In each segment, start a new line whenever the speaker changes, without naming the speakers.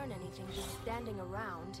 learn anything just standing around.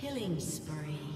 Killing spree.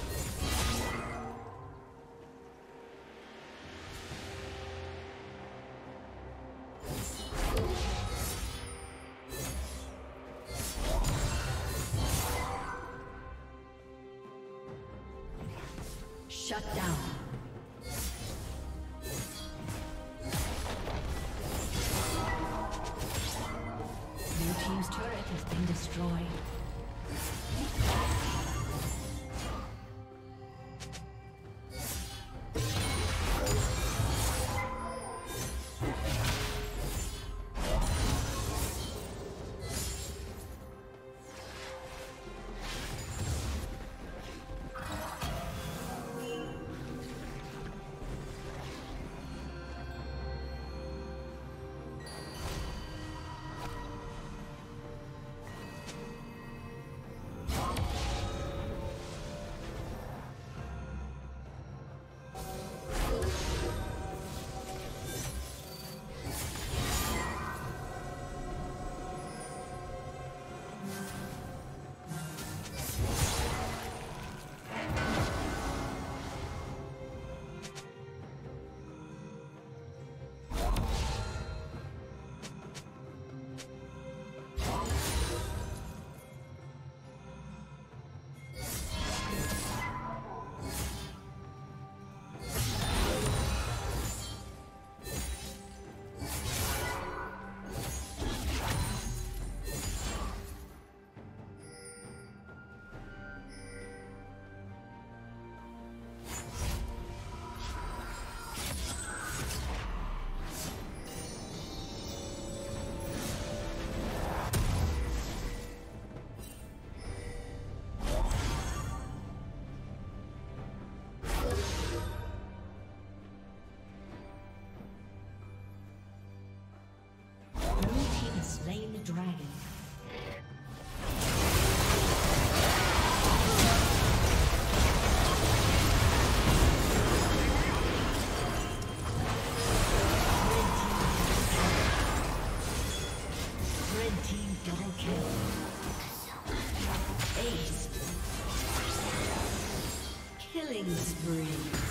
Killing spree.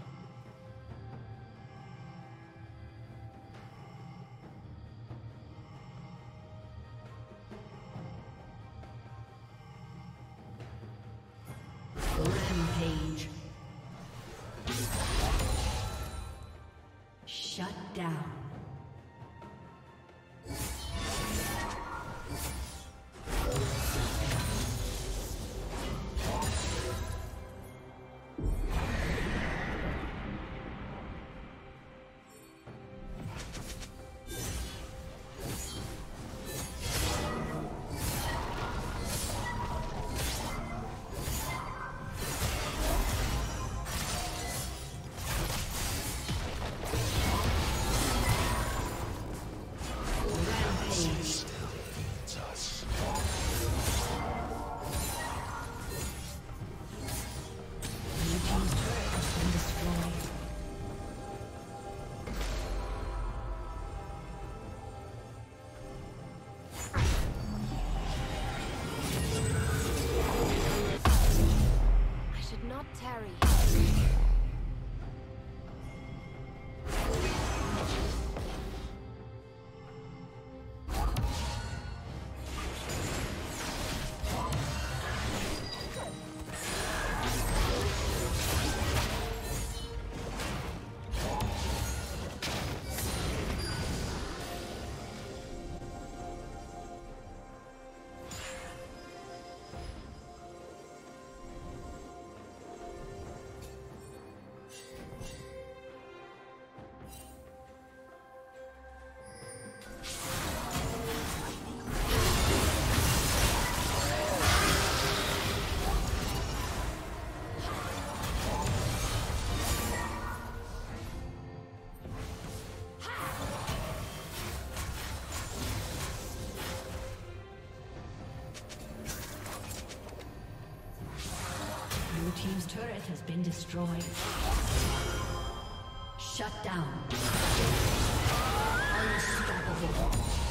tarry. Has been destroyed. Shut down. Unstoppable.